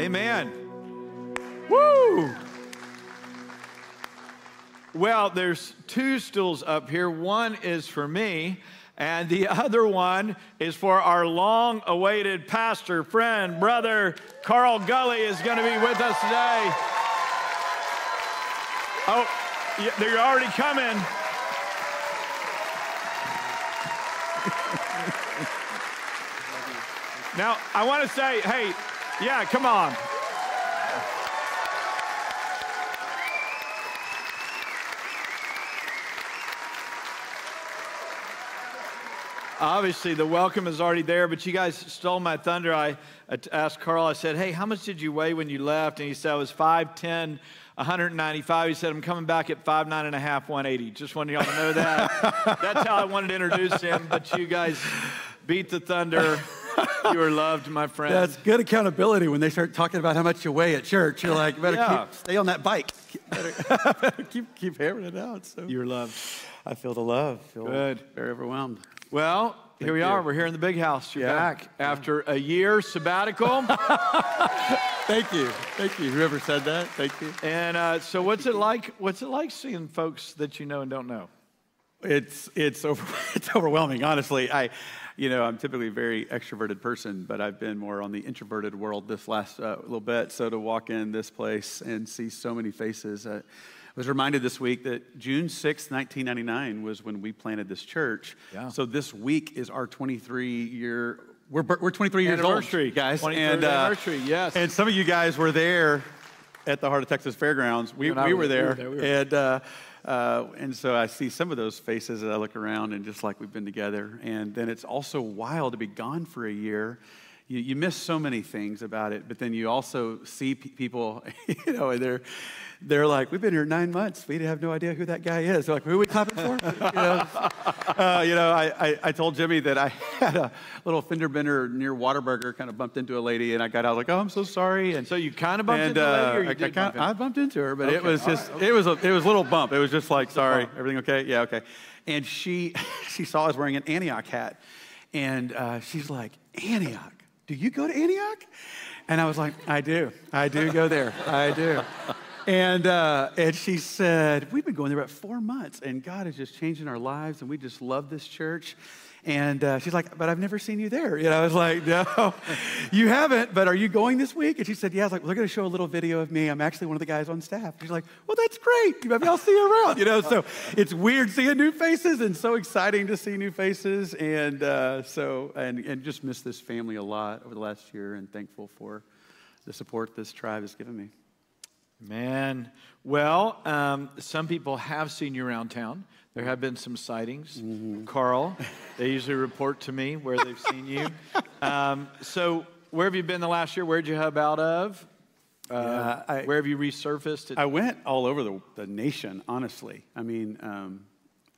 Amen. Woo! Well, there's two stools up here. One is for me, and the other one is for our long awaited pastor, friend, brother Carl Gulley is going to be with us today. Oh, they're already coming. now, I want to say, hey, yeah, come on. obviously the welcome is already there, but you guys stole my thunder. I asked Carl, I said, hey, how much did you weigh when you left? And he said, I was 5'10, 195. He said, I'm coming back at 5'9 and a half, 180. Just wanted y'all to know that. That's how I wanted to introduce him, but you guys beat the thunder. You are loved, my friend. That's good accountability when they start talking about how much you weigh at church. You're like, better yeah. keep, stay on that bike. Better, better keep, keep hammering it out. So. You're loved. I feel the love. Feel Good. Very overwhelmed. Well, Thank here we you. are. We're here in the big house. You're yeah. back after a year sabbatical. Thank you. Thank you. Whoever said that, thank you. And uh, so, what's it like? What's it like seeing folks that you know and don't know? It's it's over, it's overwhelming. Honestly, I, you know, I'm typically a very extroverted person, but I've been more on the introverted world this last uh, little bit. So to walk in this place and see so many faces. Uh, was reminded this week that June 6, 1999 was when we planted this church. Yeah. So this week is our 23 year, we're, we're 23 years anniversary, old, guys. and, uh, anniversary, yes. And some of you guys were there at the Heart of Texas Fairgrounds. We, we, were, there. We were there. And, uh, uh, and so I see some of those faces as I look around and just like we've been together. And then it's also wild to be gone for a year you, you miss so many things about it, but then you also see p- people, you know, they're, they're like, we've been here nine months. We have no idea who that guy is. They're like, who are we clapping for? you know, uh, you know I, I, I, told Jimmy that I had a little fender bender near Whataburger, kind of bumped into a lady, and I got out like, oh, I'm so sorry. And so you kind of bumped and, into a lady, or you uh, I, did I, bump I, bumped into her, but okay. it was just, right, it was a, it was a little bump. It was just like, sorry, everything okay? Yeah, okay. And she, she saw us wearing an Antioch hat, and uh, she's like, Antioch do you go to Antioch? And I was like, I do. I do go there. I do. And, uh, and she said, We've been going there about four months, and God is just changing our lives, and we just love this church. And uh, she's like, but I've never seen you there. You know, I was like, no, you haven't, but are you going this week? And she said, yeah. I was like, well, they're going to show a little video of me. I'm actually one of the guys on staff. She's like, well, that's great. Maybe I'll see you around. You know, so it's weird seeing new faces and so exciting to see new faces. And uh, so, and, and just miss this family a lot over the last year and thankful for the support this tribe has given me. Man, well, um, some people have seen you around town. There have been some sightings. Mm-hmm. Carl, they usually report to me where they've seen you. Um, so, where have you been the last year? Where'd you hub out of? Uh, yeah, I, where have you resurfaced? I went all over the, the nation, honestly. I mean, um,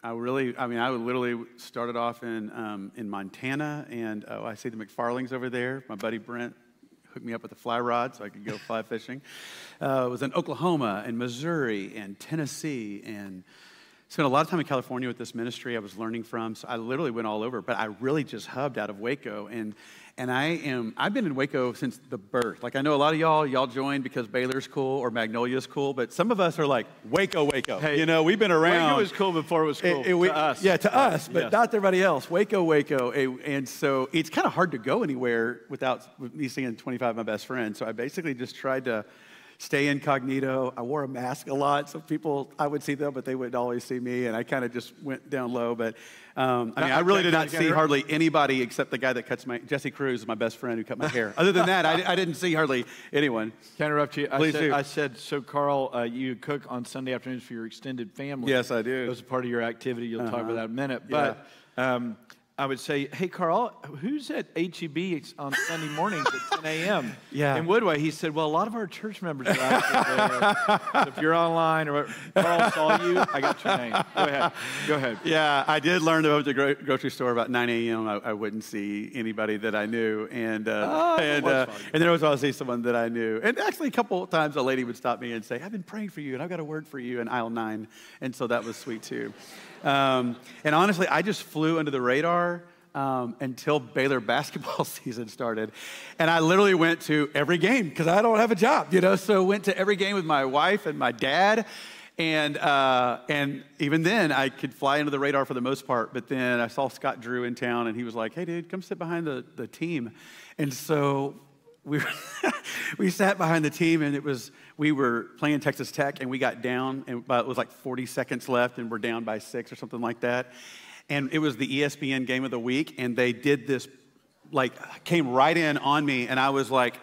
I really, I mean, I literally started off in, um, in Montana, and oh, I see the McFarlings over there. My buddy Brent hooked me up with a fly rod so I could go fly fishing. Uh, was in Oklahoma and Missouri and Tennessee and spent a lot of time in California with this ministry I was learning from. So I literally went all over, but I really just hubbed out of Waco. And and I am I've been in Waco since the birth. Like I know a lot of y'all y'all joined because Baylor's cool or Magnolia's cool, but some of us are like Waco, Waco. Hey, you know, we've been around. Waco was cool before it was cool. It, it, we, to us. Yeah, to us, but yes. not to everybody else. Waco, Waco, and so it's kind of hard to go anywhere without me seeing 25 of my best friends. So I basically just tried to stay incognito. I wore a mask a lot, so people, I would see them, but they wouldn't always see me, and I kind of just went down low. But um, I mean, I really did not see hardly anybody except the guy that cuts my, Jesse Cruz, my best friend who cut my hair. Other than that, I, I, didn't see hardly anyone. Can I interrupt you? Please said, do. I said, so Carl, uh, you cook on Sunday afternoons for your extended family. Yes, I do. That was a part of your activity. You'll uh-huh. talk about that in a minute. But yeah. um, I would say, hey, Carl, who's at HEB on Sunday mornings at 10 a.m. Yeah. in Woodway? He said, well, a lot of our church members are out there. so if you're online or Carl saw you, I got your name. Go ahead. Go ahead. Yeah, I did learn to go to the gro- grocery store about 9 a.m. I, I, wouldn't see anybody that I knew. And, uh, oh, and, uh, and then I was always see someone that I knew. And actually, a couple times a lady would stop me and say, I've been praying for you and I've got a word for you in aisle nine. And so that was sweet too. Um, and honestly, I just flew under the radar um, until Baylor basketball season started. And I literally went to every game because I don't have a job, you know? So went to every game with my wife and my dad. And, uh, and even then, I could fly under the radar for the most part. But then I saw Scott Drew in town, and he was like, hey, dude, come sit behind the, the team. And so we, we sat behind the team, and it was, we were playing Texas Tech, and we got down, and it was like 40 seconds left, and we're down by six or something like that. And it was the ESPN game of the week, and they did this, like, came right in on me, and I was like,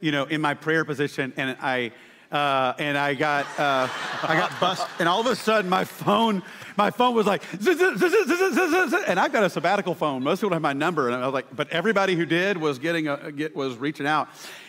you know, in my prayer position, and I, uh, and I got, uh, I got bust, and all of a sudden my phone, my phone was like, and I've got a sabbatical phone. Most people have my number, and I was like, but everybody who did was getting, a, get, was reaching out,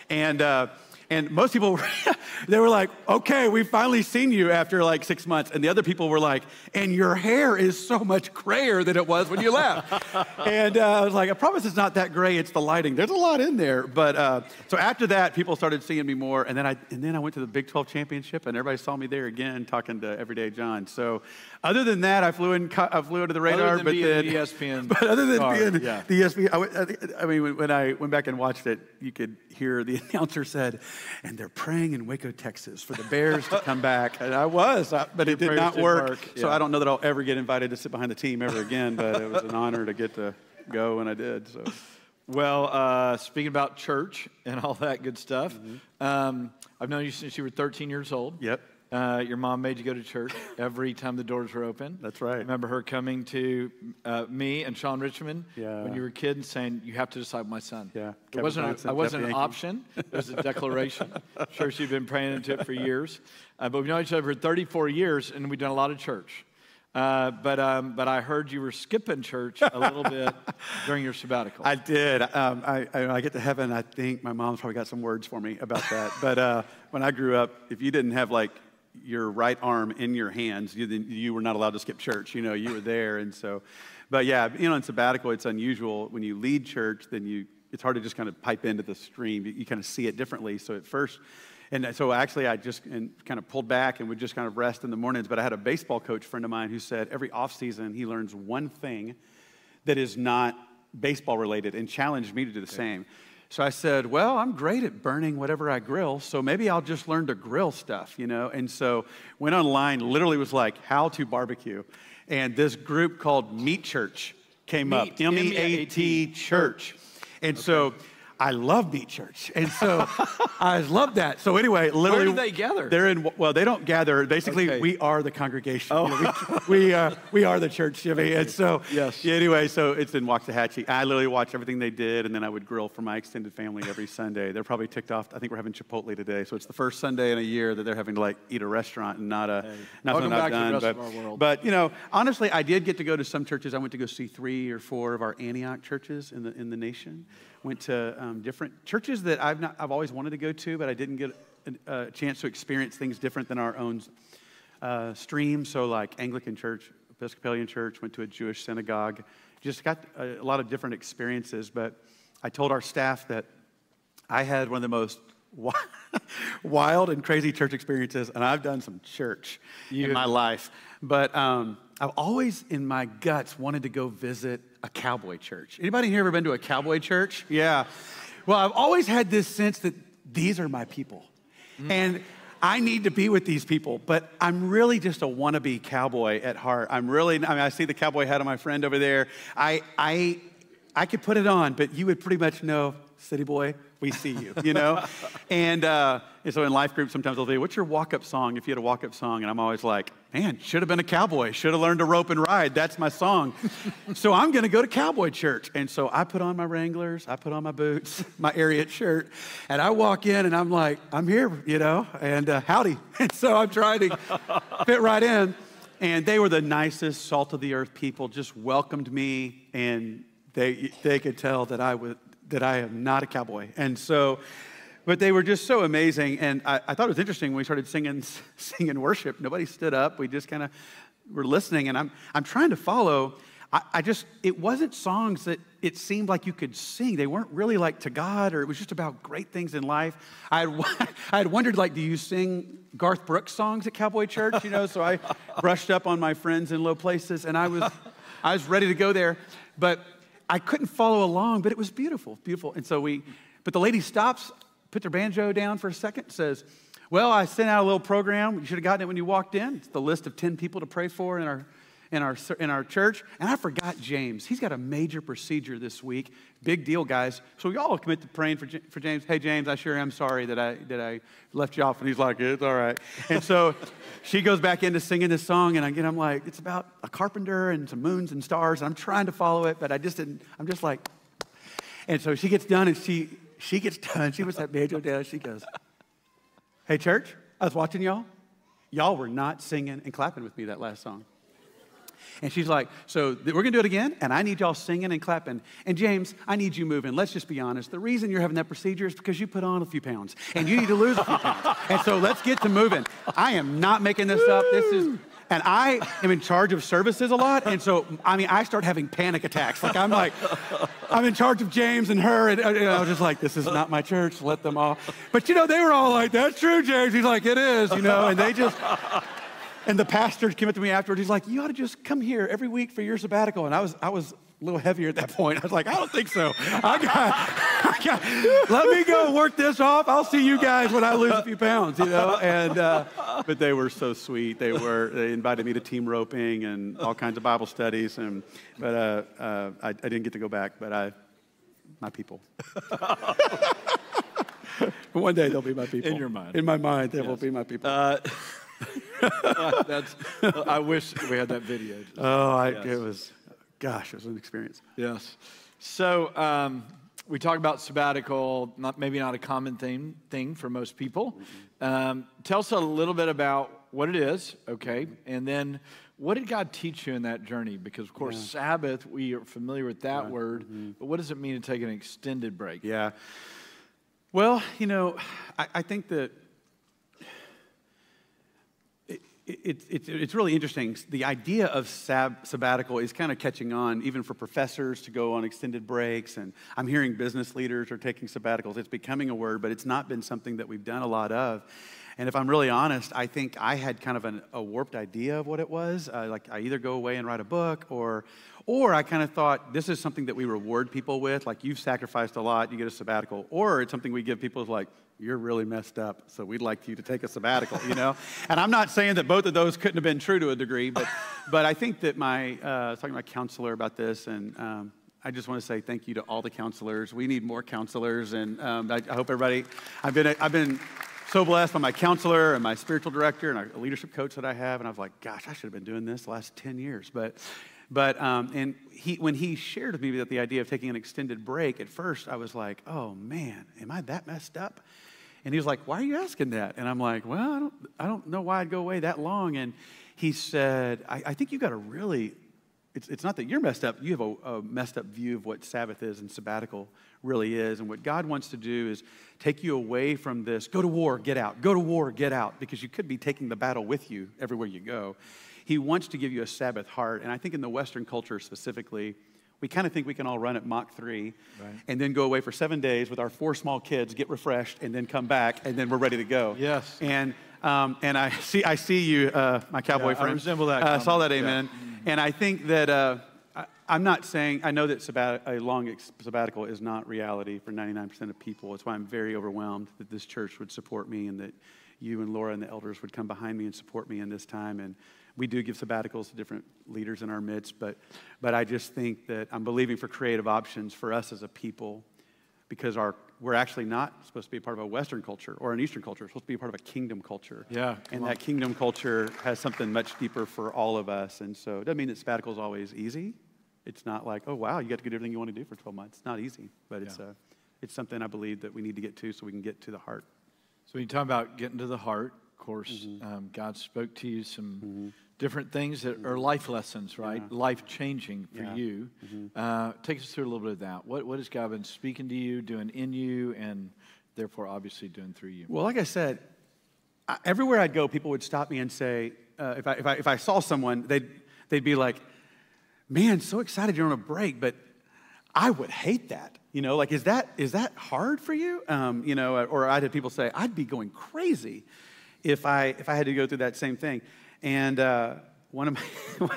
and. Uh, and most people, they were like, okay, we've finally seen you after like six months. And the other people were like, and your hair is so much grayer than it was when you left. and uh, I was like, I promise it's not that gray, it's the lighting. There's a lot in there. But uh, so after that, people started seeing me more. And then, I, and then I went to the Big 12 championship, and everybody saw me there again talking to Everyday John. So other than that, I flew, in, I flew under the radar. but then, the ESPN. But other than star, being yeah. the ESPN, I, I mean, when I went back and watched it, you could hear the announcer said, and they're praying in Waco, Texas for the Bears to come back. And I was, but it did not work. work. Yeah. So I don't know that I'll ever get invited to sit behind the team ever again, but it was an honor to get to go, and I did. So. Well, uh, speaking about church and all that good stuff, mm-hmm. um, I've known you since you were 13 years old. Yep. Uh, your mom made you go to church every time the doors were open. That's right. I remember her coming to uh, me and Sean Richmond yeah. when you were a kid and saying, "You have to disciple my son." Yeah, it wasn't. A, I wasn't an option. It was a declaration. I'm sure she'd been praying into it for years. Uh, but we've known each other for 34 years, and we've done a lot of church. Uh, but um, but I heard you were skipping church a little bit during your sabbatical. I did. Um, I, I, I, get to heaven, I think my mom's probably got some words for me about that. but uh, when I grew up, if you didn't have like your right arm in your hands, you, you were not allowed to skip church. You know, you were there. And so, but yeah, you know, in sabbatical, it's unusual. When you lead church, then you, it's hard to just kind of pipe into the stream. You, you kind of see it differently. So at first, and so actually, I just and kind of pulled back and would just kind of rest in the mornings. But I had a baseball coach friend of mine who said every offseason he learns one thing that is not baseball related and challenged me to do the okay. same. So I said, Well, I'm great at burning whatever I grill, so maybe I'll just learn to grill stuff, you know? And so went online, literally was like, How to barbecue. And this group called Meat Church came Meat, up, M E A T Church. And okay. so I love Meat Church. And so I love that. So anyway, literally. Where do they gather? They're in, well, they don't gather. Basically, okay. we are the congregation. Oh. You know, we, we, uh, we, are the church, Jimmy. And so, yes. Yeah, anyway, so it's in Waxahachie. I literally watch everything they did, and then I would grill for my extended family every Sunday. They're probably ticked off. I think we're having Chipotle today. So it's the first Sunday in a year that they're having to like eat a restaurant and not a, hey. not Welcome I've done. But, but, you know, honestly, I did get to go to some churches. I went to go see three or four of our Antioch churches in the, in the nation went to um, different churches that I've, not, I've always wanted to go to, but I didn't get a, a chance to experience things different than our own uh, stream. So, like Anglican Church, Episcopalian Church, went to a Jewish synagogue, just got a, a lot of different experiences. But I told our staff that I had one of the most wild and crazy church experiences, and I've done some church you, in my life. But um, I've always, in my guts, wanted to go visit a cowboy church. Anybody here ever been to a cowboy church? Yeah. Well, I've always had this sense that these are my people. Mm. And I need to be with these people, but I'm really just a wannabe cowboy at heart. I'm really, I mean, I see the cowboy hat on my friend over there. I, I, I could put it on, but you would pretty much know, city boy, we see you, you know? and, uh, and so in life groups, sometimes they'll say, What's your walk up song if you had a walk up song? And I'm always like, Man, should have been a cowboy, should have learned to rope and ride. That's my song. so I'm going to go to cowboy church. And so I put on my Wranglers, I put on my boots, my Ariat shirt, and I walk in and I'm like, I'm here, you know, and uh, howdy. And so I'm trying to fit right in. And they were the nicest, salt of the earth people, just welcomed me, and they, they could tell that I was, that I am not a cowboy. And so, but they were just so amazing. And I, I thought it was interesting when we started singing, singing worship. Nobody stood up. We just kind of were listening. And I'm, I'm trying to follow. I, I, just, it wasn't songs that it seemed like you could sing. They weren't really like to God, or it was just about great things in life. I had, I had wondered, like, do you sing Garth Brooks songs at Cowboy Church? You know, so I brushed up on my friends in low places, and I was, I was ready to go there. But I couldn't follow along, but it was beautiful, beautiful. And so we, but the lady stops, put their banjo down for a second, says, Well, I sent out a little program. You should have gotten it when you walked in. It's the list of 10 people to pray for in our in our, in our church, and I forgot James. He's got a major procedure this week. Big deal, guys. So we all commit to praying for, for James. Hey, James, I sure am sorry that I, that I left you off. And he's like, it's all right. And so she goes back into singing this song, and again, I'm like, it's about a carpenter and some moons and stars. And I'm trying to follow it, but I just didn't, I'm just like, and so she gets done, and she, she gets done. She was that banjo down. She goes, hey, church, I was watching y'all. Y'all were not singing and clapping with me that last song. And she's like, So we're going to do it again, and I need y'all singing and clapping. And James, I need you moving. Let's just be honest. The reason you're having that procedure is because you put on a few pounds, and you need to lose a few pounds. And so let's get to moving. I am not making this up. This is. And I am in charge of services a lot. And so, I mean, I start having panic attacks. Like, I'm like, I'm in charge of James and her. And uh, know, I was just like, this is not my church. Let them all. But, you know, they were all like, that's true, James. He's like, it is, you know. And they just, and the pastor came up to me afterwards. He's like, "You ought to just come here every week for your sabbatical." And I was, I was a little heavier at that point. I was like, "I don't think so. I got, I got let me go work this off. I'll see you guys when I lose a few pounds." You know. And uh, but they were so sweet. They were. They invited me to team roping and all kinds of Bible studies. And but uh, uh, I, I didn't get to go back. But I, my people. One day they'll be my people. In your mind. In my mind, they yes. will be my people. Uh, That's, I wish we had that video. Oh, I, yes. it was, gosh, it was an experience. Yes. So um, we talk about sabbatical, not maybe not a common thing thing for most people. Mm-hmm. Um, tell us a little bit about what it is, okay, and then what did God teach you in that journey? Because of course, yeah. Sabbath, we are familiar with that yeah. word, mm-hmm. but what does it mean to take an extended break? Yeah. Well, you know, I, I think that it, it, it's really interesting. The idea of sab- sabbatical is kind of catching on, even for professors to go on extended breaks. And I'm hearing business leaders are taking sabbaticals. It's becoming a word, but it's not been something that we've done a lot of. And if I'm really honest, I think I had kind of an, a warped idea of what it was. Uh, like I either go away and write a book, or, or I kind of thought this is something that we reward people with. Like you've sacrificed a lot, you get a sabbatical, or it's something we give people like you're really messed up, so we'd like you to take a sabbatical, you know? and I'm not saying that both of those couldn't have been true to a degree, but, but I think that my, uh, I was talking to my counselor about this, and um, I just want to say thank you to all the counselors. We need more counselors, and um, I, I, hope everybody, I've been, I've been so blessed by my counselor and my spiritual director and a leadership coach that I have, and I was like, gosh, I should have been doing this the last 10 years, but but um, and he, when he shared with me that the idea of taking an extended break, at first I was like, oh man, am I that messed up? And he was like, Why are you asking that? And I'm like, Well, I don't, I don't know why I'd go away that long. And he said, I, I think you got a really, it's, it's not that you're messed up, you have a, a messed up view of what Sabbath is and sabbatical really is. And what God wants to do is take you away from this go to war, get out, go to war, get out, because you could be taking the battle with you everywhere you go. He wants to give you a Sabbath heart. And I think in the Western culture specifically, we kind of think we can all run at Mach 3 right. and then go away for seven days with our four small kids, get refreshed, and then come back, and then we're ready to go. Yes. And, um, and I, see, I see you, uh, my cowboy yeah, friend. I resemble that. Uh, saw that, amen. Yeah. And I think that uh, I, am not saying, I know that sabbat, a long sabbatical is not reality for 99% of people. That's why I'm very overwhelmed that this church would support me and that you and Laura and the elders would come behind me and support me in this time. And we do give sabbaticals to different leaders in our midst, but, but I just think that I'm believing for creative options for us as a people because our, we're actually not supposed to be part of a Western culture or an Eastern culture. We're supposed to be part of a kingdom culture. Yeah. And that kingdom culture has something much deeper for all of us. And so it doesn't mean that sabbatical is always easy. It's not like, oh, wow, you got to get everything you want to do for 12 months. It's not easy, but yeah. it's, uh, it's something I believe that we need to get to so we can get to the heart. So when you talk about getting to the heart, of course, mm-hmm. um, God spoke to you some. Mm-hmm different things that are life lessons, right? Yeah. Life changing for yeah. you. Mm-hmm. Uh, take us through a little bit of that. What, what has God been speaking to you, doing in you, and therefore obviously doing through you? Well, like I said, I, everywhere I'd go, people would stop me and say, uh, if, I, if, I, if I saw someone, they'd, they'd be like, man, so excited you're on a break, but I would hate that. You know, like, is that, is that hard for you? Um, you know, or I'd have people say, I'd be going crazy if I, if I had to go through that same thing. And uh, one of my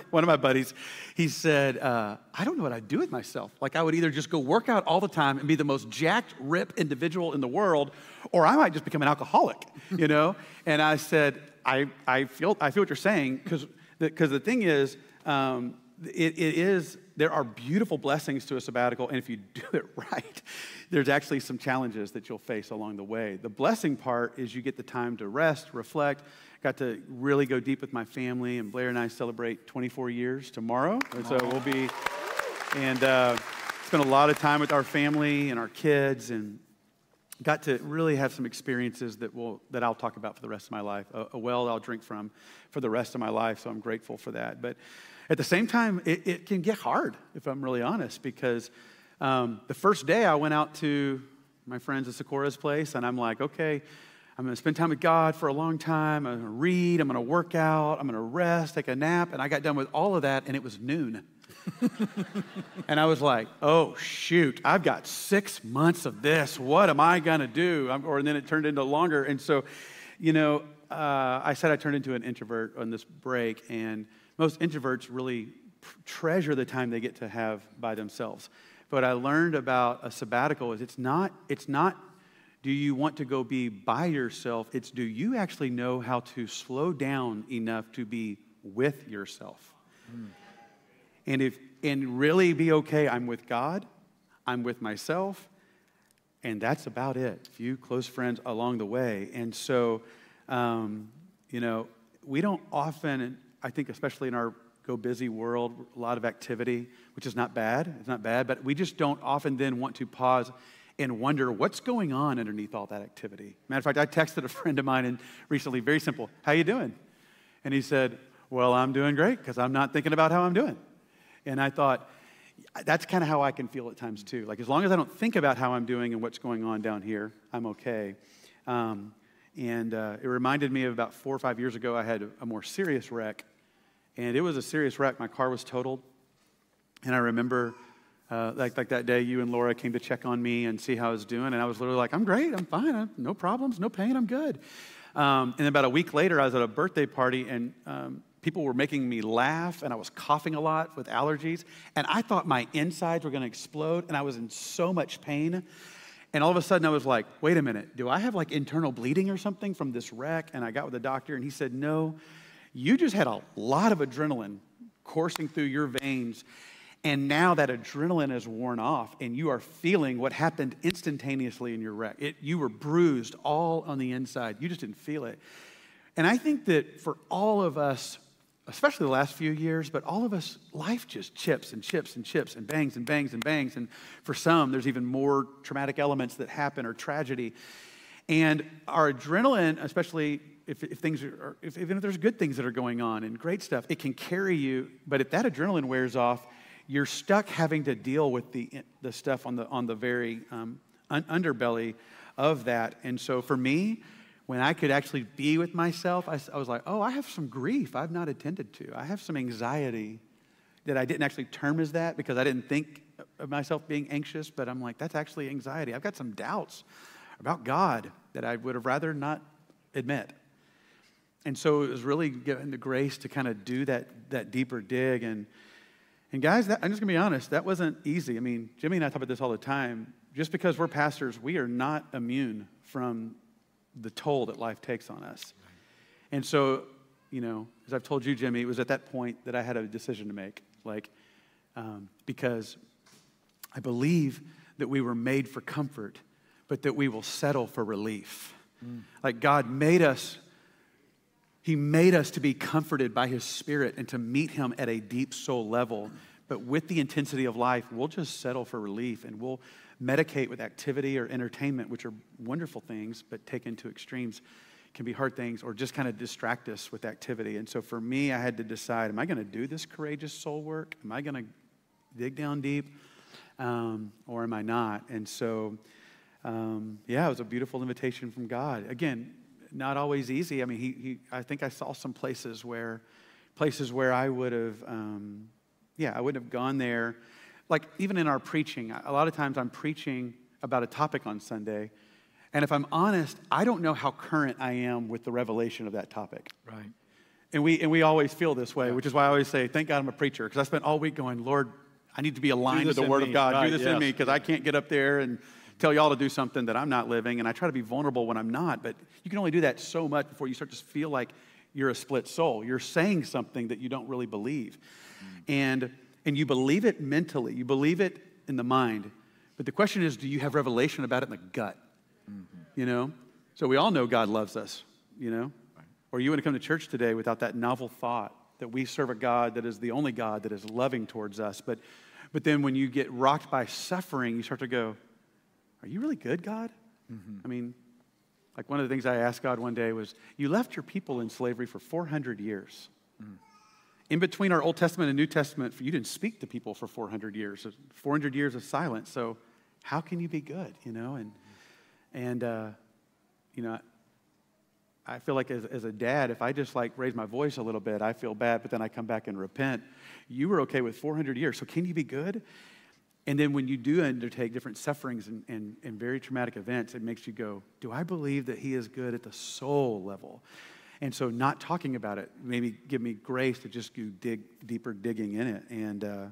one of my buddies, he said, uh, "I don't know what I'd do with myself. Like I would either just go work out all the time and be the most jacked, rip individual in the world, or I might just become an alcoholic." You know? and I said, "I I feel I feel what you're saying because the, the, thing is." Um, it, it is there are beautiful blessings to a sabbatical and if you do it right there's actually some challenges that you'll face along the way the blessing part is you get the time to rest reflect got to really go deep with my family, and Blair and I celebrate 24 years tomorrow. And so we'll be, and uh, spent a lot of time with our family and our kids, and got to really have some experiences that will that I'll talk about for the rest of my life. A, a, well I'll drink from for the rest of my life. So I'm grateful for that. But at the same time, it, it can get hard if I'm really honest, because um, the first day I went out to my friends at Sikora's place, and I'm like, okay. I'm going to spend time with God for a long time. I'm going to read. I'm going to work out. I'm going to rest, take a nap. And I got done with all of that, and it was noon. and I was like, oh, shoot, I've got six months of this. What am I going to do? I'm, or and then it turned into longer. And so, you know, uh, I said I turned into an introvert on this break, and most introverts really treasure the time they get to have by themselves. But I learned about a sabbatical is it's not, it's not do you want to go be by yourself? It's do you actually know how to slow down enough to be with yourself? Mm. And if and really be okay, I'm with God, I'm with myself, and that's about it. A few close friends along the way. And so, um, you know, we don't often, I think, especially in our go busy world, a lot of activity, which is not bad. It's not bad, but we just don't often then want to pause and wonder what's going on underneath all that activity. Matter of fact, I texted a friend of mine and recently, very simple, how you doing? And he said, well, I'm doing great because I'm not thinking about how I'm doing. And I thought, that's kind of how I can feel at times too. Like as long as I don't think about how I'm doing and what's going on down here, I'm okay. Um, and uh, it reminded me of about four or five years ago, I had a, a more serious wreck. And it was a serious wreck. My car was totaled. And I remember uh, like, like that day you and Laura came to check on me and see how I was doing. And I was literally like, I'm great, I'm fine, I'm, no problems, no pain, I'm good. Um, and about a week later, I was at a birthday party and um, people were making me laugh and I was coughing a lot with allergies. And I thought my insides were going to explode and I was in so much pain. And all of a sudden, I was like, wait a minute, do I have like internal bleeding or something from this wreck? And I got with the doctor and he said, no, you just had a lot of adrenaline coursing through your veins and now that adrenaline is worn off and you are feeling what happened instantaneously in your wreck. It, you were bruised all on the inside. You just didn't feel it. And I think that for all of us, especially the last few years, but all of us, life just chips and chips and chips and bangs and bangs and bangs. And for some, there's even more traumatic elements that happen or tragedy. And our adrenaline, especially if, if things are, if, even if there's good things that are going on and great stuff, it can carry you. But if that adrenaline wears off, you're stuck having to deal with the, the stuff on the, on the very um, un- underbelly of that. And so for me, when I could actually be with myself, I, I was like, oh, I have some grief I've not attended to. I have some anxiety that I didn't actually term as that because I didn't think of myself being anxious, but I'm like, that's actually anxiety. I've got some doubts about God that I would have rather not admit. And so it was really given the grace to kind of do that, that deeper dig and and guys, that, I'm just gonna be honest, that wasn't easy. I mean, Jimmy and I talk about this all the time. Just because we're pastors, we are not immune from the toll that life takes on us. And so, you know, as I've told you, Jimmy, it was at that point that I had a decision to make. Like, um, because I believe that we were made for comfort, but that we will settle for relief. Mm. Like, God made us he made us to be comforted by His Spirit and to meet Him at a deep soul level. But with the intensity of life, we'll just settle for relief and we'll medicate with activity or entertainment, which are wonderful things, but taken to extremes can be hard things, or just kind of distract us with activity. And so for me, I had to decide am I going to do this courageous soul work? Am I going to dig down deep? Um, or am I not? And so, um, yeah, it was a beautiful invitation from God. Again, not always easy. I mean, he, he, I think I saw some places where, places where I would have, um, yeah, I wouldn't have gone there. Like even in our preaching, a lot of times I'm preaching about a topic on Sunday, and if I'm honest, I don't know how current I am with the revelation of that topic. Right. And we, and we always feel this way, which is why I always say, thank God I'm a preacher, because I spent all week going, Lord, I need to be aligned with the Word me. of God. Right, do this yes. in me, because I can't get up there and tell y'all to do something that I'm not living. And I try to be vulnerable when I'm not, but you can only do that so much before you start to feel like you're a split soul. You're saying something that you don't really believe. Mm. And, and you believe it mentally, you believe it in the mind. But the question is, do you have revelation about it in the gut? Mm-hmm. You know? So we all know God loves us, you know? Or you want to come to church today without that novel thought that we serve a God that is the only God that is loving towards us. But, but then when you get rocked by suffering, you start to go, Are you really good, God? Mm-hmm. I mean, like one of the things I asked God one day was, You left your people in slavery for 400 years. Mm. In between our Old Testament and New Testament, you didn't speak to people for 400 years, 400 years of silence. So how can you be good, you know? And, and uh, you know, I feel like as, as a dad, if I just like raise my voice a little bit, I feel bad, but then I come back and repent. You were okay with 400 years, so can you be good? And then when you do undertake different sufferings and, and, and very traumatic events, it makes you go, Do I believe that He is good at the soul level? And so, not talking about it maybe give me grace to just go dig deeper digging in it, and uh,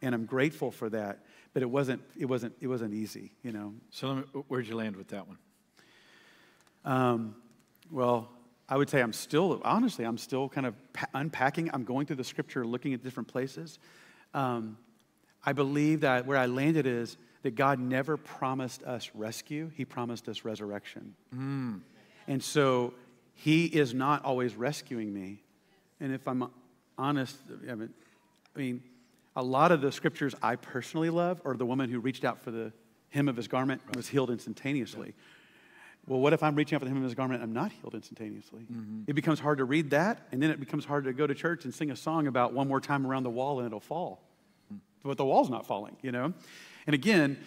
and I'm grateful for that. But it wasn't it wasn't it wasn't easy, you know. So, me, where'd you land with that one? Um, well, I would say I'm still, honestly, I'm still kind of unpacking. I'm going through the scripture, looking at different places. Um, I believe that where I landed is that God never promised us rescue, He promised us resurrection. Mm. And so He is not always rescuing me. And if I'm honest, I mean, a lot of the scriptures I personally love are the woman who reached out for the hem of his garment and was healed instantaneously. Well, what if I'm reaching out for the hem of his garment and I'm not healed instantaneously? Mm-hmm. It becomes hard to read that, and then it becomes hard to go to church and sing a song about one more time around the wall and it'll fall. But the wall's not falling, you know? And again,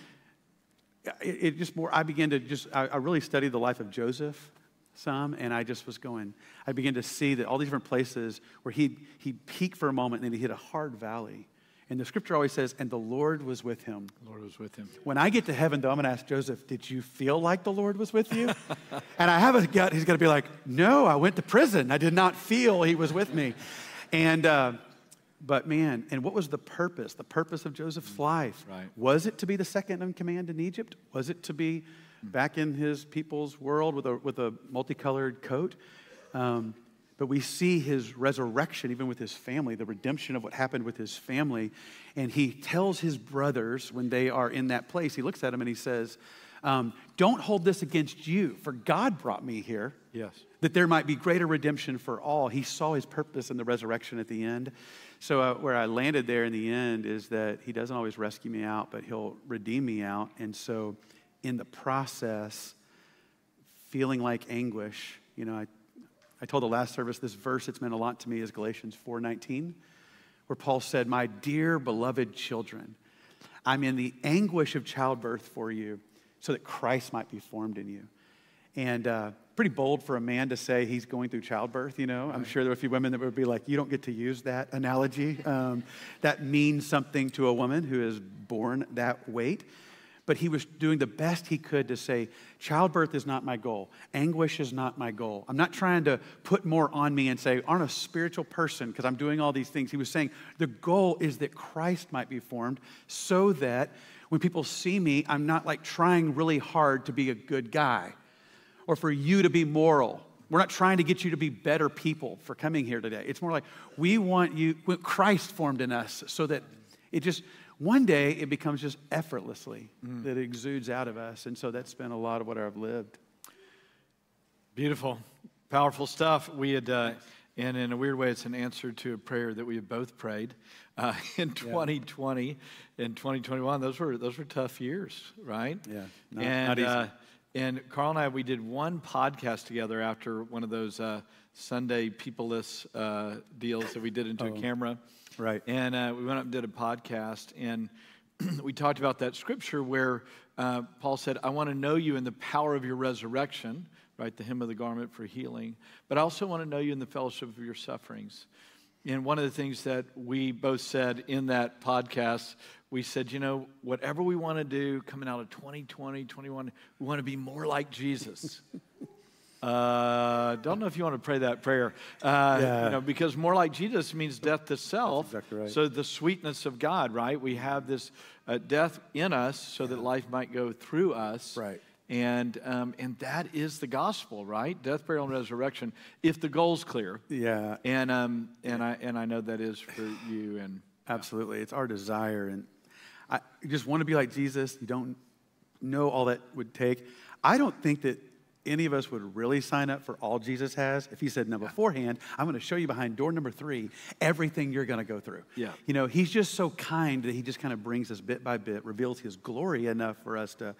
it, it just more, I began to just, I, I really studied the life of Joseph some, and I just was going, I began to see that all these different places where he'd, he'd peak for a moment and then he hit a hard valley. And the scripture always says, and the Lord was with him. The Lord was with him. When I get to heaven, though, I'm going to ask Joseph, did you feel like the Lord was with you? and I have a gut, he's going to be like, no, I went to prison. I did not feel he was with me. And, uh, but man, and what was the purpose? The purpose of Joseph's mm, life? Right. Was it to be the second in command in Egypt? Was it to be back in his people's world with a, with a multicolored coat? Um, but we see his resurrection even with his family, the redemption of what happened with his family. And he tells his brothers when they are in that place, he looks at them and he says, um, Don't hold this against you, for God brought me here. Yes. That there might be greater redemption for all. He saw his purpose in the resurrection at the end. So, uh, where I landed there in the end is that he doesn't always rescue me out, but he'll redeem me out. And so, in the process, feeling like anguish, you know, I I told the last service this verse, it's meant a lot to me, is Galatians 4:19, where Paul said, My dear beloved children, I'm in the anguish of childbirth for you, so that Christ might be formed in you. And uh, pretty bold for a man to say he's going through childbirth, you know. I'm sure there are a few women that would be like, You don't get to use that analogy. Um, that means something to a woman who is born that weight but he was doing the best he could to say, Childbirth is not my goal. Anguish is not my goal. I'm not trying to put more on me and say, aren't a spiritual person because I'm doing all these things. He was saying, the goal is that Christ might be formed so that when people see me, I'm not like trying really hard to be a good guy or for you to be moral. We're not trying to get you to be better people for coming here today. It's more like we want you, Christ formed in us so that it just, one day it becomes just effortlessly mm. that it exudes out of us. And so that's been a lot of what I've lived. Beautiful, powerful stuff. We had, uh, and in a weird way, it's an answer to a prayer that we have both prayed uh, in 2020 and 2021. Those were those were tough years, right? Yeah, not, and not uh, and Carl and I we did one podcast together after one of those uh, Sunday peopleless uh, deals that we did into oh. a camera Right. And uh, we went up and did a podcast, and we talked about that scripture where uh, Paul said, I want to know you in the power of your resurrection, right? The hem of the garment for healing. But I also want to know you in the fellowship of your sufferings. And one of the things that we both said in that podcast, we said, you know, whatever we want to do coming out of 2020, 21, we want to be more like Jesus. Uh, don't know if you want to pray that prayer. Uh, yeah. You know, because more like Jesus means death to self. exactly right. So the sweetness of God, right? We have this uh, death in us so that life might go through us. Right. And, um, and that is the gospel, right? Death, burial, and resurrection, if the goal's clear. Yeah. And, um, and, I, and I know that is for you. And Absolutely. It's our desire. And I just want to be like Jesus. You don't know all that would take. I don't think that any of us would really sign up for all Jesus has if he said, no, beforehand, I'm going to show you behind door number three everything you're going to go through. Yeah. You know, he's just so kind that he just kind of brings us bit by bit, reveals his glory enough for us to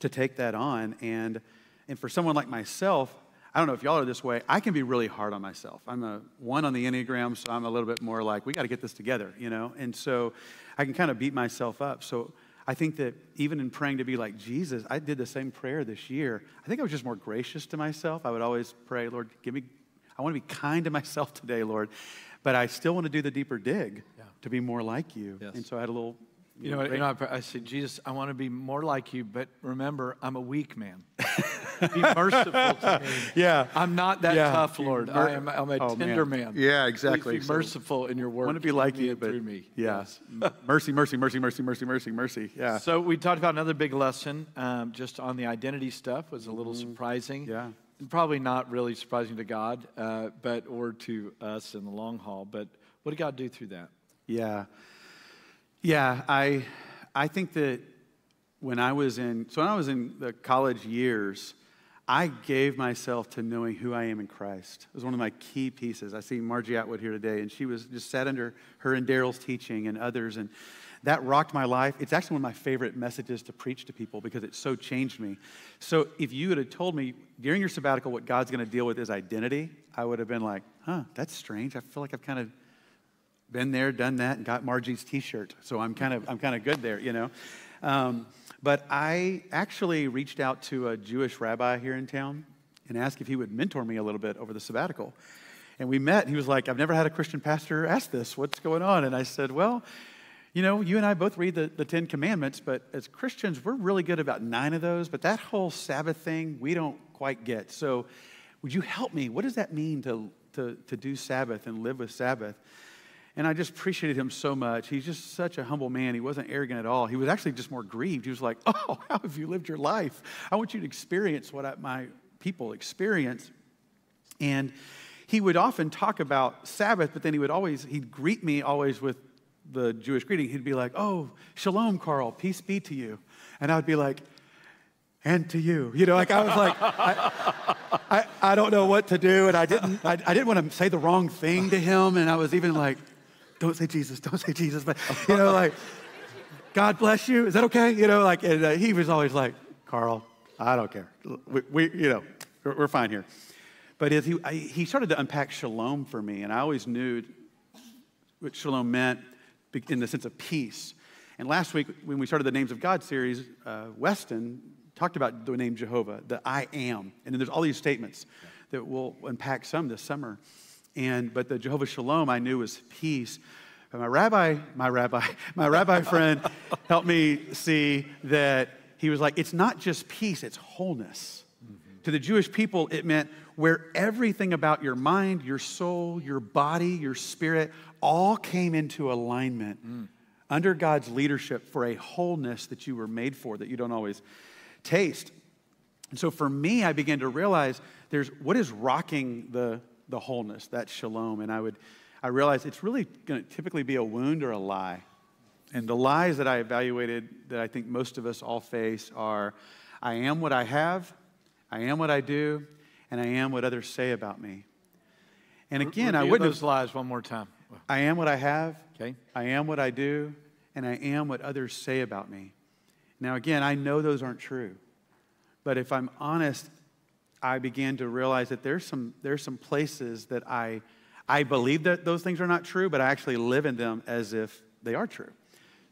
to take that on. And, and for someone like myself, I don't know if y'all are this way, I can be really hard on myself. I'm a one on the Enneagram, so I'm a little bit more like, we got to get this together, you know? And so I can kind of beat myself up. So I think that even in praying to be like Jesus, I did the same prayer this year. I think I was just more gracious to myself. I would always pray, Lord, give me, I want to be kind to myself today, Lord. But I still want to do the deeper dig yeah. to be more like you. Yes. And so I had a little you know, you know I, I said, Jesus, I want to be more like you, but remember, I'm a weak man. be merciful to me. Yeah. I'm not that yeah. tough, Lord. I am, I'm a oh, tender man. man. Yeah, exactly. Please be merciful in your work. I want to be like you, but through me. Yes. mercy, mercy, mercy, mercy, mercy, mercy, mercy. Yeah. So we talked about another big lesson um, just on the identity stuff was a little mm-hmm. surprising. Yeah. Probably not really surprising to God, uh, but or to us in the long haul. But what did God do through that? Yeah. Yeah, I I think that when I was in, so when I was in the college years, I gave myself to knowing who I am in Christ. It was one of my key pieces. I see Margie Atwood here today, and she was just sat under her and Daryl's teaching and others, and that rocked my life. It's actually one of my favorite messages to preach to people because it so changed me. So if you would have told me during your sabbatical what God's going to deal with is identity, I would have been like, huh, that's strange. I feel like I've kind of been there, done that, and got Margie's T-shirt. So I'm kind of I'm kind of good there, you know. Um, but I actually reached out to a Jewish rabbi here in town and asked if he would mentor me a little bit over the sabbatical. And we met. He was like, "I've never had a Christian pastor ask this. What's going on?" And I said, "Well." You know, you and I both read the, the Ten Commandments, but as Christians, we're really good about nine of those. But that whole Sabbath thing, we don't quite get. So, would you help me? What does that mean to, to, to do Sabbath and live with Sabbath? And I just appreciated him so much. He's just such a humble man. He wasn't arrogant at all. He was actually just more grieved. He was like, Oh, how have you lived your life? I want you to experience what I, my people experience. And he would often talk about Sabbath, but then he would always, he'd greet me always with the Jewish greeting. He'd be like, Oh, shalom, Carl, peace be to you. And I would be like, and to you. You know, like I was like, I, I, I, don't know what to do. And I didn't, I, I didn't want to say the wrong thing to him. And I was even like, don't say Jesus, don't say Jesus. But, you know, like, God bless you. Is that okay? You know, like, and uh, he was always like, Carl, I don't care. We, we you know, we're, we're, fine here. But as he, I, he started to unpack shalom for me, and I always knew what shalom meant in the sense of peace. And last week, when we started the Names of God series, uh, Weston talked about the name Jehovah, the I am. And then there's all these statements that we'll unpack some this summer. And, but the Jehovah Shalom I knew was peace. But my rabbi, my rabbi, my rabbi friend helped me see that he was like, it's not just peace, it's wholeness. Mm-hmm. To the Jewish people, it meant where everything about your mind, your soul, your body, your spirit all came into alignment mm. under God's leadership for a wholeness that you were made for that you don't always taste. And so for me, I began to realize there's what is rocking the the wholeness, that shalom. And I would, I realized it's really going to typically be a wound or a lie. And the lies that I evaluated that I think most of us all face are I am what I have, I am what I do, and I am what others say about me. And again, Review I wouldn't those lies one more time. I am what I have, okay. I am what I do, and I am what others say about me. Now, again, I know those aren't true. But if I'm honest, I began to realize that there's some, there's some places that I, I believe that those things are not true, but I actually live in them as if they are true.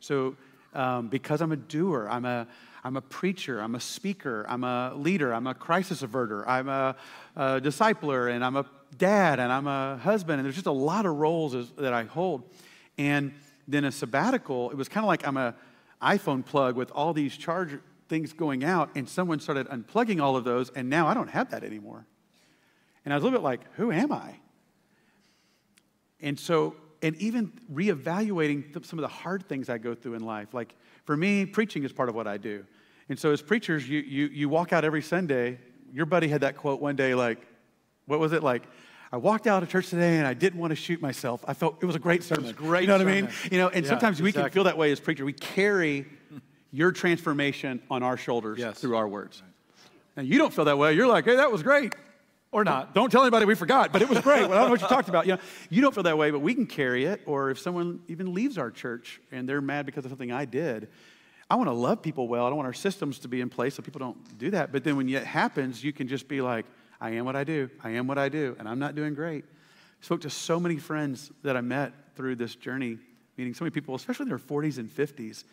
So, um, because I'm a doer, I'm a, I'm a preacher, I'm a speaker, I'm a leader, I'm a crisis averter, I'm a, a discipler, and I'm a dad, and I'm a husband, and there's just a lot of roles as, that I hold. And then a sabbatical, it was kind of like I'm a iPhone plug with all these charge, things going out, and someone started unplugging all of those, and now I don't have that anymore. And I was a little bit like, who am I? And so, and even reevaluating some of the hard things I go through in life. Like for me, preaching is part of what I do. And so as preachers, you, you, you walk out every Sunday. Your buddy had that quote one day, like, what was it? Like, I walked out of church today and I didn't want to shoot myself. I felt it was a great sermon. great you know sermon. what I mean? You know, and Yeah, sometimes we exactly. can feel that way as preachers. We carry your transformation on our shoulders Yes. through our words. Now you don't feel that way. You're like, hey, that was great. Or not. Don't tell anybody we forgot, but it was great. Well, I don't know what you talked about. You, know, you don't feel that way, but we can carry it. Or if someone even leaves our church and they're mad because of something I did, I want to love people well. I don't want our systems to be in place so people don't do that. But then when it happens, you can just be like, I am what I do. I am what I do, and I'm not doing great. I Spoke to so many friends that I met through this journey, meeting so many people, especially in their 40s and 50s,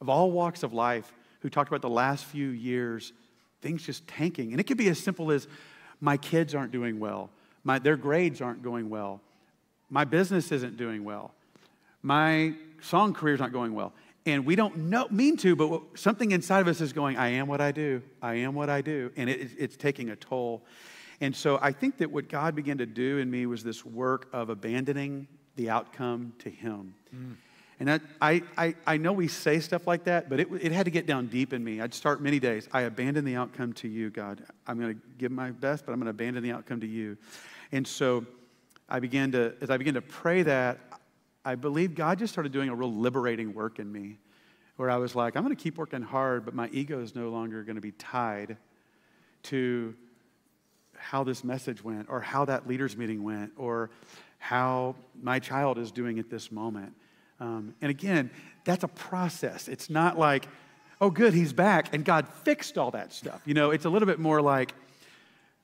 of all walks of life, who talked about the last few years, things just tanking. And it could be as simple as my kids aren't doing well, my, their grades aren't going well, my business isn't doing well, my song career's not going well. And we don't know, mean to, but what- something inside of us is going, I am what I do. I am what I do. And it, it's taking a toll. And so I think that what God began to do in me was this work of abandoning the outcome to Him. Mm. And I, I, I know we say stuff like that, but it, it had to get down deep in me. I'd start many days. I abandon the outcome to you, God. I'm going to give my best, but I'm going to abandon the outcome to you. And so I began to, as I began to pray that, I believe God just started doing a real liberating work in me where I was like, I'm going to keep working hard, but my ego is no longer going to be tied to how this message went or how that leaders meeting went or how my child is doing at this moment. Um, and again, that's a process. It's not like, oh, good, he's back and God fixed all that stuff. You know, it's a little bit more like,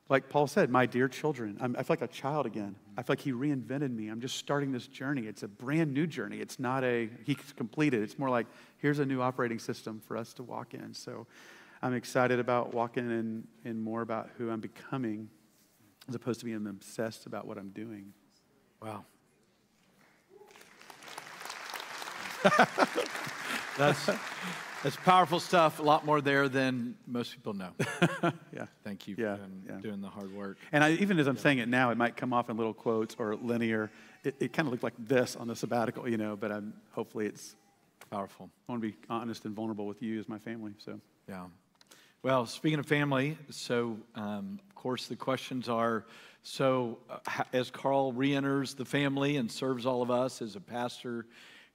like Paul said, my dear children, I'm, I feel like a child again. I feel like he reinvented me. I'm just starting this journey. It's a brand new journey. It's not a, he's completed. It's more like, here's a new operating system for us to walk in. So I'm excited about walking in, in more about who I'm becoming as opposed to being obsessed about what I'm doing. Wow. that's, that's powerful stuff. A lot more there than most people know. Yeah. Thank you Yeah, for doing, yeah. doing the hard work. And I, even as I'm saying it now, it might come off in little quotes or linear. It, it kind of looked like this on the sabbatical, you know, but I'm, hopefully it's, Powerful. I want to be honest and vulnerable with you as my family. So, Yeah. Well, speaking of family, so um, of course the questions are so uh, as Carl re enters the family and serves all of us as a pastor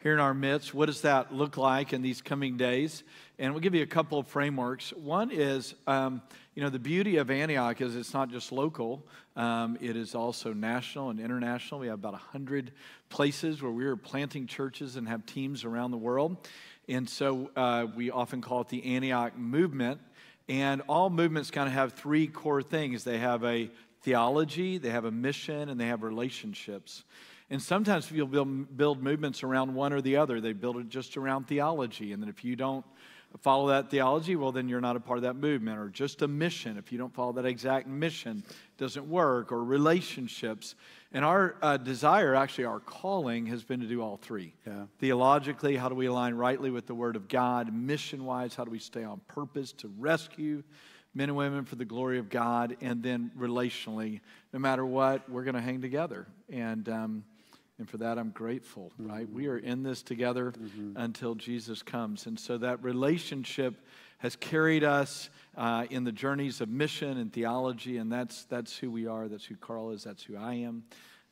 here in our midst, what does that look like in these coming days? And we'll give you a couple of frameworks. One is, um, you know, the beauty of Antioch is it's not just local, um, it is also national and international. We have about 100 places where we are planting churches and have teams around the world. And so uh, we often call it the Antioch movement. And all movements kind of have three core things they have a theology, they have a mission, and they have relationships. And sometimes people build, build movements around one or the other. They build it just around theology. And then if you don't follow that theology, well, then you're not a part of that movement. Or just a mission. If you don't follow that exact mission, it doesn't work. Or relationships. And our uh, desire, actually, our calling has been to do all three. Yeah. Theologically, how do we align rightly with the Word of God? Mission wise, how do we stay on purpose to rescue men and women for the glory of God? And then relationally, no matter what, we're going to hang together. And, um, and for that, I'm grateful, right? We are in this together until Jesus comes. And so that relationship has carried us uh, in the journeys of mission and theology, and that's, that's who we are. That's who Carl is. That's who I am.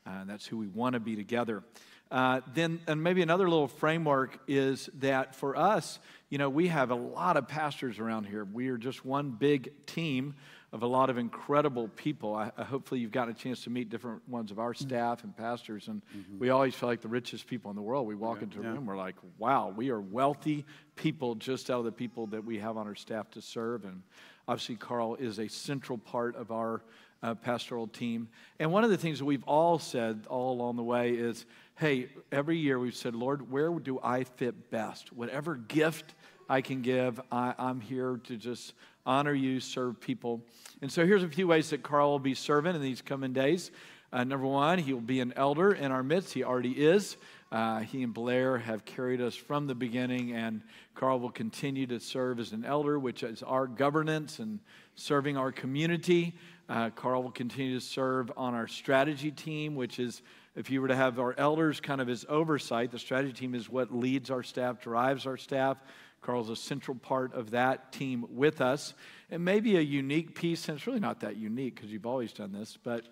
Uh, that's who we want to be together. Uh, then, and maybe another little framework is that for us, you know, we have a lot of pastors around here. We are just one big team of a lot of incredible people. I, I, hopefully, you've gotten a chance to meet different ones of our staff and pastors, and we always feel like the richest people in the world. We walk into a yeah. room, we're like, wow, we are wealthy people just out of the people that we have on our staff to serve. And obviously, Carl is a central part of our uh, pastoral team. And one of the things that we've all said all along the way is, hey, every year we've said, Lord, where do I fit best? Whatever gift I can give, I, I'm here to just honor you, serve people. And so here's a few ways that Carl will be serving in these coming days. Uh, number one, he will be an elder in our midst. He already is. Uh, he and Blair have carried us from the beginning, and Carl will continue to serve as an elder, which is our governance and serving our community. Uh, Carl will continue to serve on our strategy team, which is, if you were to have our elders kind of as oversight, the strategy team is what leads our staff, drives our staff. Carl's a central part of that team with us. And maybe a unique piece, and it's really not that unique because you've always done this, but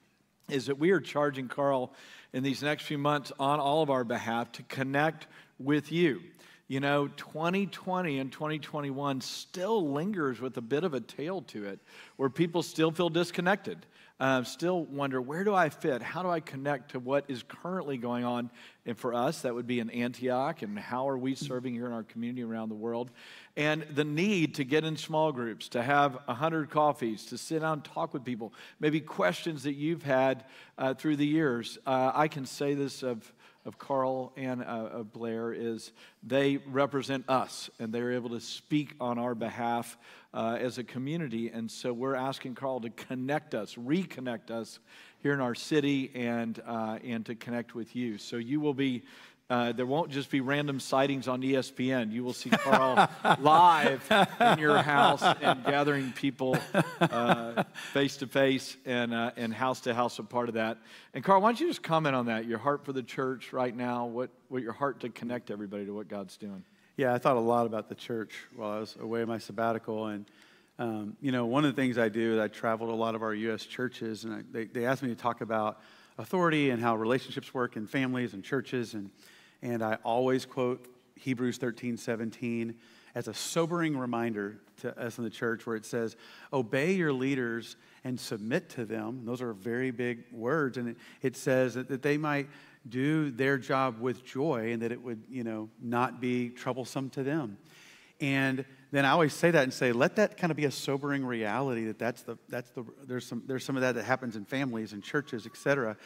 is that we are charging Carl in these next few months on all of our behalf to connect with you. You know, 2020 and 2021 still lingers with a bit of a tail to it where people still feel disconnected, uh, still wonder, where do I fit? How do I connect to what is currently going on? And for us, that would be in Antioch, and how are we serving here in our community around the world? And the need to get in small groups, to have 100 coffees, to sit down and talk with people, maybe questions that you've had uh, through the years. Uh, I can say this of of Carl and uh, of Blair is they represent us and they're able to speak on our behalf uh, as a community. And so we're asking Carl to connect us, reconnect us here in our city and, uh, and to connect with you. So you will be uh, there won't just be random sightings on ESPN. You will see Carl live in your house and gathering people face to face and uh, and house to house. A part of that. And Carl, why don't you just comment on that? Your heart for the church right now. What what your heart to connect everybody to what God's doing. Yeah, I thought a lot about the church while I was away my sabbatical, and um, you know, one of the things I do is I travel to a lot of our U.S. churches, and I, they they asked me to talk about authority and how relationships work in families and churches and and I always quote Hebrews 13, 17 as a sobering reminder to us in the church where it says, Obey your leaders and submit to them. Those are very big words. And it, says that, that they might do their job with joy and that it would, you know, not be troublesome to them. And then I always say that and say, let that kind of be a sobering reality that that's the, that's the, there's some, there's some of that that happens in families and churches, et cetera.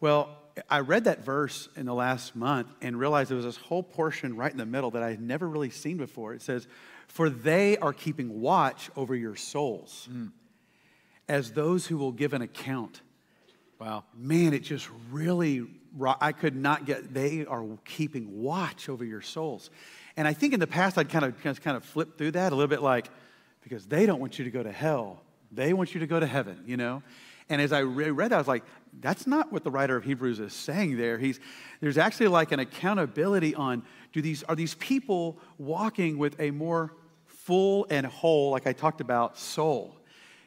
Well, I read that verse in the last month and realized there was this whole portion right in the middle that I had never really seen before. It says, For they are keeping watch over your souls mm. as those who will give an account. Wow. Man, it just really, I could not get, they are keeping watch over your souls. And I think in the past I'd kind of, kind of flipped through that a little bit like, because they don't want you to go to hell. They want you to go to heaven, you know? And as I read that, I was like, that's not what the writer of Hebrews is saying there. He's, there's actually like an accountability on do these, are these people walking with a more full and whole, like I talked about, soul?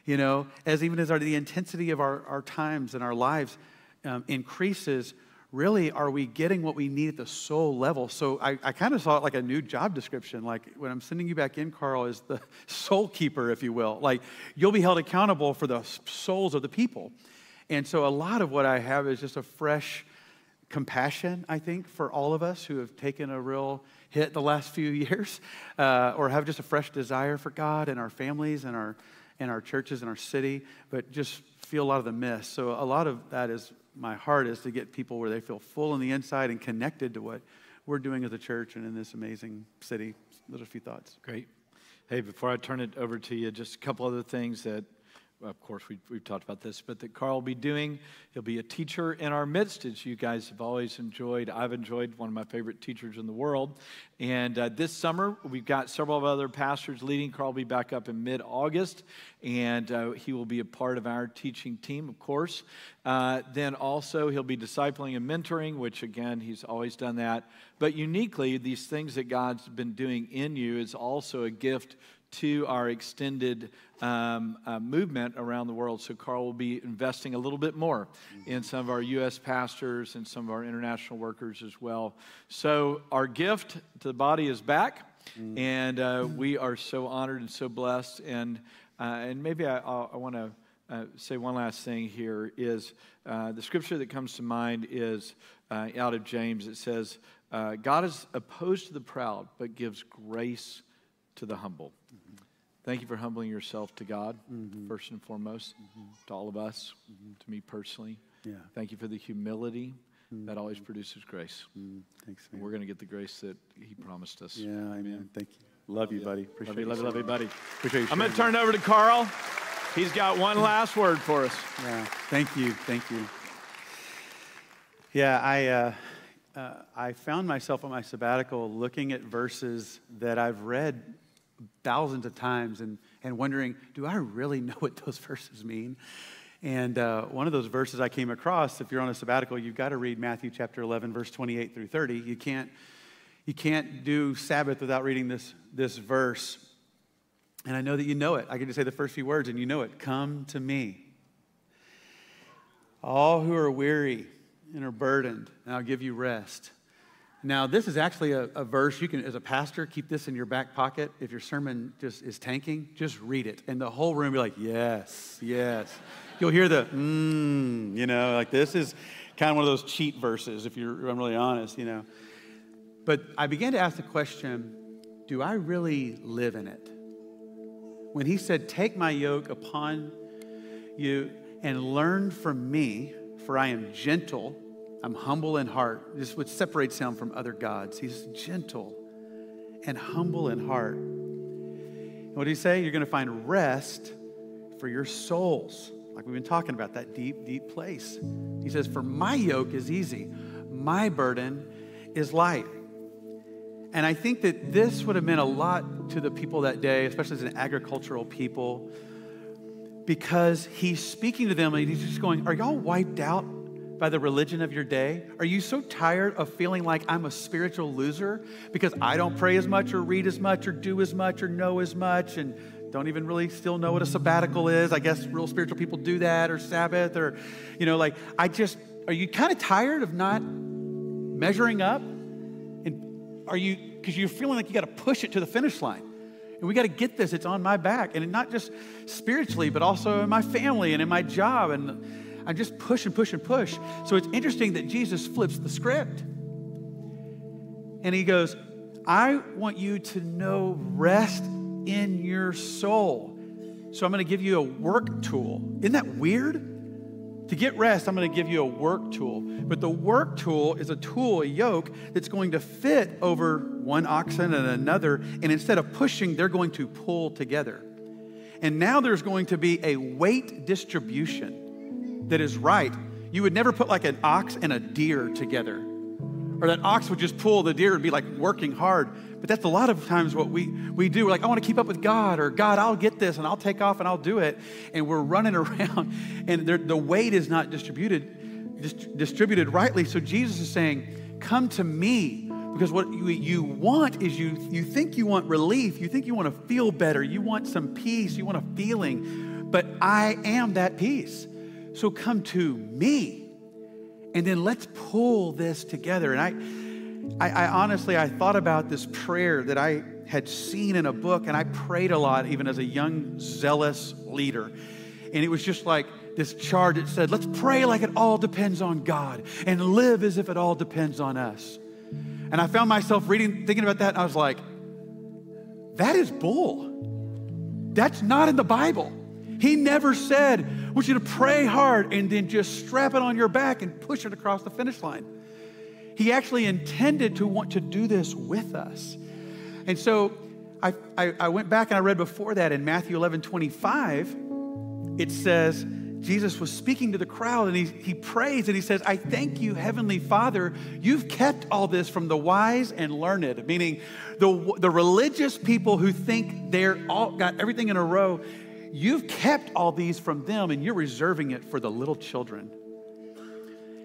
You know, as even as our, the intensity of our, our times and our lives um, increases, really are we getting what we need at the soul level? So I, I kind of saw it like a new job description. Like when I'm sending you back in, Carl, is the soul keeper, if you will. Like you'll be held accountable for the souls of the people. And so a lot of what I have is just a fresh compassion, I think, for all of us who have taken a real hit the last few years uh, or have just a fresh desire for God and our families and our, and our churches and our city, but just feel a lot of the miss. So a lot of that is my heart is to get people where they feel full on the inside and connected to what we're doing as a church and in this amazing city. Those are a few thoughts. Great. Hey, before I turn it over to you, just a couple other things that of course, we, we've talked about this, but that Carl will be doing. He'll be a teacher in our midst, as you guys have always enjoyed. I've enjoyed one of my favorite teachers in the world. And uh, this summer, we've got several other pastors leading. Carl will be back up in mid August, and uh, he will be a part of our teaching team, of course. Uh, then also, he'll be discipling and mentoring, which again, he's always done that. But uniquely, these things that God's been doing in you is also a gift to our extended um, uh, movement around the world. So, Carl will be investing a little bit more in some of our U.S. pastors and some of our international workers as well. So, our gift to the body is back, and uh, we are so honored and so blessed. And, uh, and maybe I, I want to uh, say one last thing here is uh, the scripture that comes to mind is uh, out of James. It says, God is opposed to the proud, but gives grace to the humble. Thank you for humbling yourself to God, mm-hmm. first and foremost, mm-hmm. to all of us, mm-hmm. to me personally. Yeah. Thank you for the humility that always mm-hmm. produces grace. Mm-hmm. Thanks, man. we're going to get the grace that He promised us. Yeah, amen. Thank you. Love, love you, buddy. Appreciate love you, love you, love you, buddy. Appreciate you. I'm going to turn it over to Carl. He's got one last word for us. Yeah. Thank you. Thank you. Yeah, I. Uh, uh, I found myself on my sabbatical looking at verses that I've read thousands of times and, and wondering, do I really know what those verses mean? And uh, one of those verses I came across, if you're on a sabbatical, you've got to read Matthew chapter 11, verse 28 through 30. You can't, you can't do Sabbath without reading this, this verse. And I know that you know it. I can just say the first few words and you know it. Come to me. All who are weary and are burdened, and I'll give you rest. Now, this is actually a, a, verse you can, as a pastor, keep this in your back pocket. If your sermon just is tanking, just read it. And the whole room be like, yes, yes. You'll hear the, mmm, you know, like this is kind of one of those cheat verses, if you're I'm really honest, you know. But I began to ask the question do I really live in it? When he said, Take my yoke upon you and learn from me, for I am gentle I'm humble in heart. This is what separates him from other gods. He's gentle and humble in heart. And what did he say? You're going to find rest for your souls. Like we've been talking about, that deep, deep place. He says, For my yoke is easy, my burden is light. And I think that this would have meant a lot to the people that day, especially as an agricultural people, because he's speaking to them and he's just going, Are y'all wiped out by the religion of your day? Are you so tired of feeling like I'm a spiritual loser because I don't pray as much or read as much or do as much or know as much and don't even really still know what a sabbatical is? I guess real spiritual people do that or Sabbath or, you know, like, I just, are you kind of tired of not measuring up? And are you, because you're feeling like you got to push it to the finish line. And we got to get this. It's on my back. And not just spiritually, but also in my family and in my job. And I just push and push and push. So it's interesting that Jesus flips the script. And he goes, I want you to know rest in your soul. So I'm going to give you a work tool. Isn't that weird? To get rest, I'm going to give you a work tool. But the work tool is a tool, a yoke, that's going to fit over one oxen and another. And instead of pushing, they're going to pull together. And now there's going to be a weight distribution that is right. You would never put like an ox and a deer together. Or that ox would just pull, the deer and be like working hard. But that's a lot of times what we, we do. We're like, I want to keep up with God, or God, I'll get this and I'll take off and I'll do it. And we're running around, and the weight is not distributed, dist- distributed rightly. So Jesus is saying, Come to me. Because what you, you want is you, you think you want relief, you think you want to feel better, you want some peace, you want a feeling. But I am that peace. So come to me. And then let's pull this together. And I, I, I, honestly, I thought about this prayer that I had seen in a book, and I prayed a lot, even as a young, zealous leader. And it was just like this charge that said, let's pray like it all depends on God and live as if it all depends on us. And I found myself reading, thinking about that, and I was like, that is bull. That's not in the Bible. He never said, I want you to pray hard and then just strap it on your back and push it across the finish line. He actually intended to want to do this with us. And so I, I, I went back and I read before that in Matthew 11 25, it says, Jesus was speaking to the crowd and he, he prays and he says, I thank you, Heavenly Father. You've kept all this from the wise and learned, meaning the, the religious people who think they're all got everything in a row. You've kept all these from them and you're reserving it for the little children.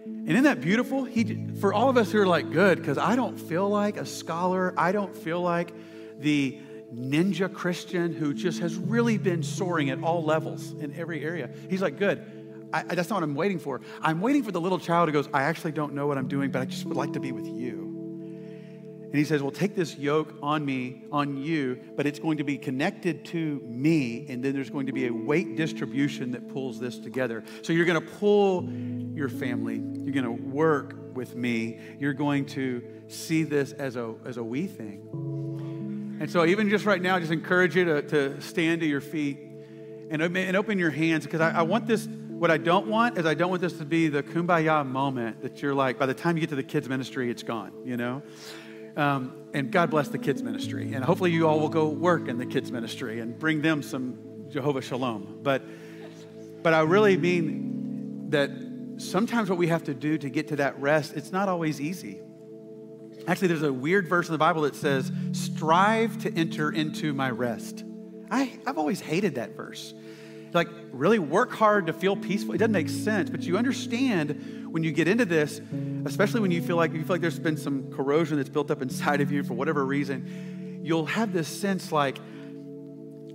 And isn't that beautiful? He, for all of us who are like, good, because I don't feel like a scholar, I don't feel like the ninja Christian who just has really been soaring at all levels in every area. He's like, good. I, that's not what I'm waiting for. I'm waiting for the little child who goes, I actually don't know what I'm doing, but I just would like to be with you. And he says, Well, take this yoke on me, on you, but it's going to be connected to me, and then there's going to be a weight distribution that pulls this together. So you're going to pull your family, you're going to work with me, you're going to see this as a, as a we thing. And so, even just right now, I just encourage you to, to stand to your feet and, and open your hands because I, I want this. What I don't want is I don't want this to be the kumbaya moment that you're like, by the time you get to the kids' ministry, it's gone, you know? Um, and God bless the kids' ministry. And hopefully, you all will go work in the kids' ministry and bring them some Jehovah Shalom. But, but I really mean that sometimes what we have to do to get to that rest, it's not always easy. Actually, there's a weird verse in the Bible that says, Strive to enter into my rest. I, I've always hated that verse. Like, really work hard to feel peaceful. It doesn't make sense, but you understand when you get into this, especially when you feel like you feel like there's been some corrosion that's built up inside of you for whatever reason, you'll have this sense like,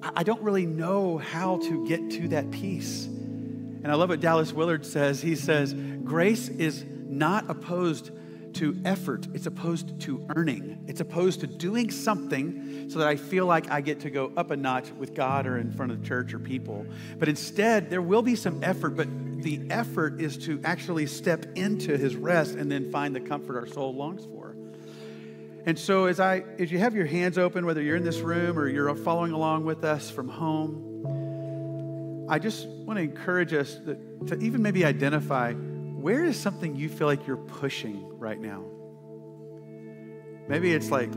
I don't really know how to get to that peace. And I love what Dallas Willard says. He says, Grace is not opposed to effort, it's opposed to earning. It's opposed to doing something so that I feel like I get to go up a notch with God or in front of the church or people. But instead, there will be some effort, but the effort is to actually step into his rest and then find the comfort our soul longs for. And so as I as you have your hands open, whether you're in this room or you're following along with us from home, I just want to encourage us to, to even maybe identify where is something you feel like you're pushing right now? Maybe it's like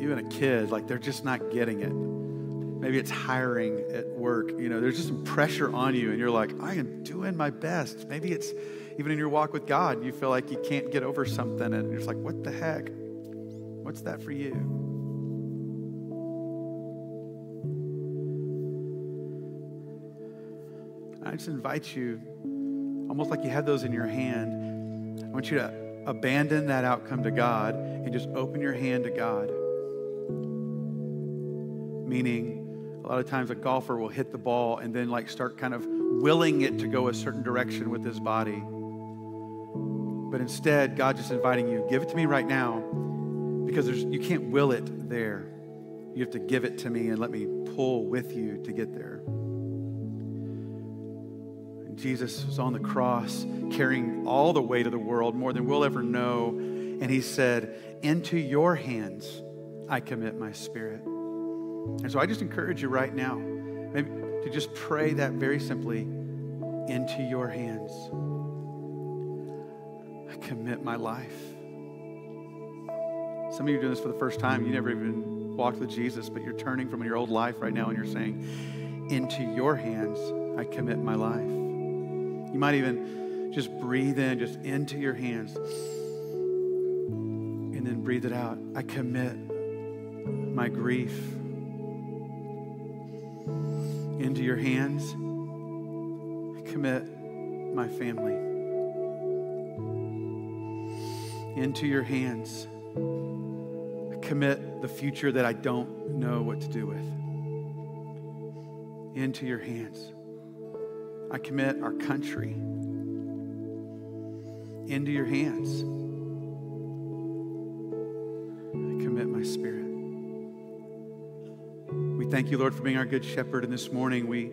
even a kid, like they're just not getting it. Maybe it's hiring at work. You know, there's just some pressure on you, and you're like, I am doing my best. Maybe it's even in your walk with God, you feel like you can't get over something, and you're just like, what the heck? What's that for you? I just invite you almost like you have those in your hand. I want you to abandon that outcome to God and just open your hand to God. Meaning, a lot of times a golfer will hit the ball and then like start kind of willing it to go a certain direction with his body. But instead, God just inviting you, give it to me right now because there's, you can't will it there. You have to give it to me and let me pull with you to get there. Jesus was on the cross carrying all the weight of the world, more than we'll ever know. And he said, Into your hands I commit my spirit. And so I just encourage you right now, maybe to just pray that very simply into your hands. I commit my life. Some of you are doing this for the first time. You never even walked with Jesus, but you're turning from your old life right now and you're saying, Into your hands I commit my life. You might even just breathe in, just into your hands, and then breathe it out. I commit my grief into your hands. I commit my family into your hands. I commit the future that I don't know what to do with into your hands. I commit our country into your hands. I commit my spirit. We thank you, Lord, for being our good shepherd. And this morning we,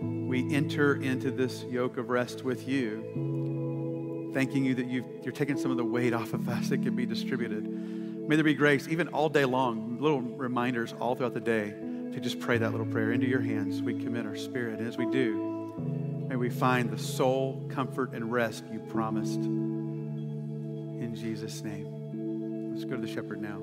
we enter into this yoke of rest with you, thanking you that you you're taking some of the weight off of us that can be distributed. May there be grace, even all day long, little reminders all throughout the day to just pray that little prayer. Into your hands we commit our spirit. And as we do, May we find the soul comfort and rest you promised. In Jesus' name. Let's go to the shepherd now.